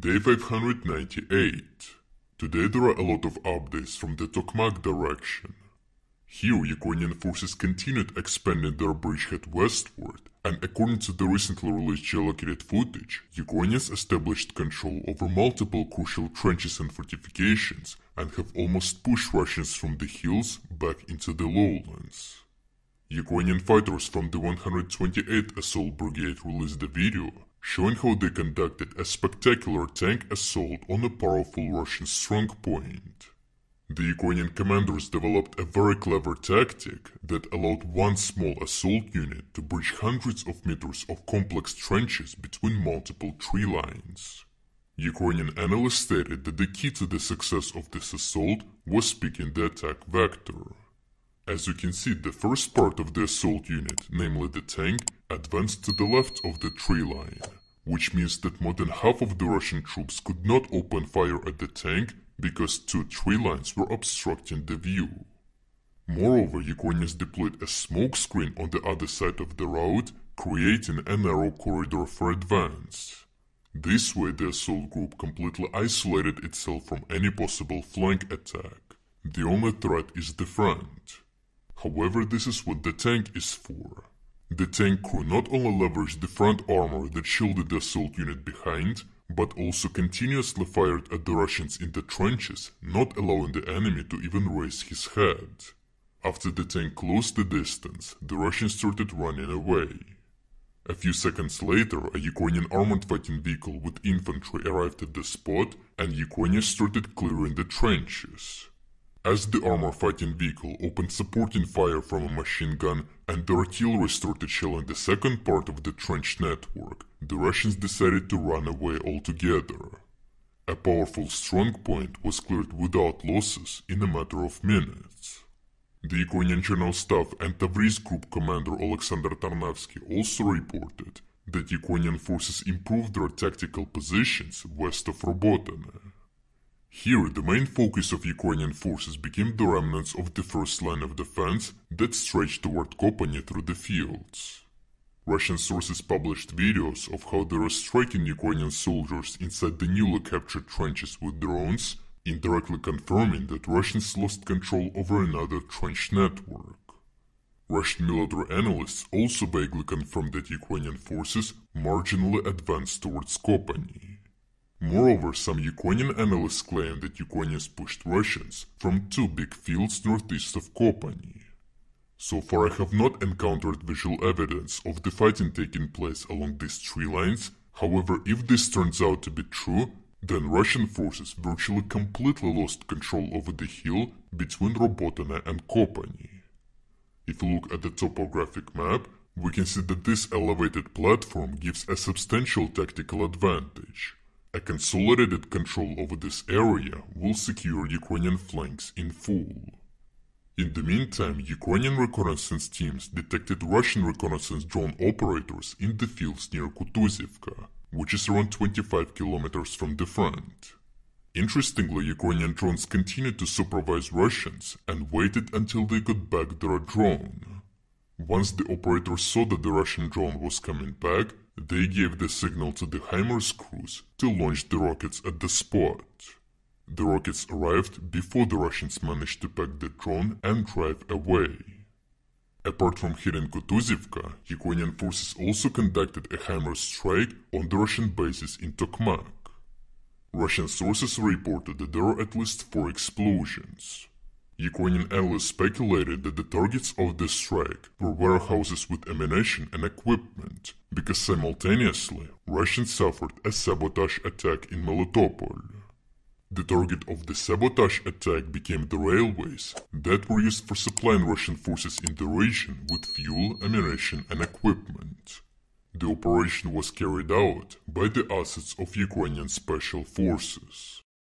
Day 598. Today there are a lot of updates from the Tokmak direction. Here, Ukrainian forces continued expanding their bridgehead westward, and according to the recently released geolocated footage, Ukrainians established control over multiple crucial trenches and fortifications, and have almost pushed Russians from the hills back into the lowlands. Ukrainian fighters from the 128th Assault Brigade released a video showing how they conducted a spectacular tank assault on a powerful Russian strongpoint. The Ukrainian commanders developed a very clever tactic that allowed one small assault unit to breach hundreds of meters of complex trenches between multiple tree lines. Ukrainian analysts stated that the key to the success of this assault was picking the attack vector. As you can see, the first part of the assault unit, namely the tank, advanced to the left of the tree line, which means that more than half of the Russian troops could not open fire at the tank because two tree lines were obstructing the view. Moreover, Ukrainians deployed a smoke screen on the other side of the road, creating a narrow corridor for advance. This way, the assault group completely isolated itself from any possible flank attack. The only threat is the front. However, this is what the tank is for. The tank crew not only leveraged the front armor that shielded the assault unit behind, but also continuously fired at the Russians in the trenches, not allowing the enemy to even raise his head. After the tank closed the distance, the Russians started running away. A few seconds later, a Ukrainian armored fighting vehicle with infantry arrived at the spot, and Ukrainians started clearing the trenches. As the armor fighting vehicle opened supporting fire from a machine gun and the artillery started shelling the second part of the trench network, the Russians decided to run away altogether. A powerful strong point was cleared without losses in a matter of minutes. The Ukrainian General Staff and Tavria Group Commander Alexander Tarnavsky also reported that Ukrainian forces improved their tactical positions west of Robotyne. Here, the main focus of Ukrainian forces became the remnants of the first line of defense that stretched toward Kopany through the fields. Russian sources published videos of how they were striking Ukrainian soldiers inside the newly captured trenches with drones, indirectly confirming that Russians lost control over another trench network. Russian military analysts also vaguely confirmed that Ukrainian forces marginally advanced towards Kopany. Moreover, some Ukrainian analysts claim that Ukrainians pushed Russians from two big fields northeast of Kopany. So far I have not encountered visual evidence of the fighting taking place along these tree lines, however if this turns out to be true, then Russian forces virtually completely lost control over the hill between Robotyne and Kopany. If we look at the topographic map, we can see that this elevated platform gives a substantial tactical advantage. A consolidated control over this area will secure Ukrainian flanks in full. In the meantime, Ukrainian reconnaissance teams detected Russian reconnaissance drone operators in the fields near Kutuzivka, which is around 25 kilometers from the front. Interestingly, Ukrainian drones continued to supervise Russians and waited until they got back their drone. Once the operators saw that the Russian drone was coming back, they gave the signal to the HIMARS crews to launch the rockets at the spot. The rockets arrived before the Russians managed to pack the drone and drive away. Apart from hitting Kutuzivka, Ukrainian forces also conducted a HIMARS strike on the Russian bases in Tokmak. Russian sources reported that there were at least four explosions. Ukrainian analysts speculated that the targets of this strike were warehouses with ammunition and equipment, because simultaneously Russians suffered a sabotage attack in Melitopol. The target of the sabotage attack became the railways that were used for supplying Russian forces in the region with fuel, ammunition, and equipment. The operation was carried out by the assets of Ukrainian special forces.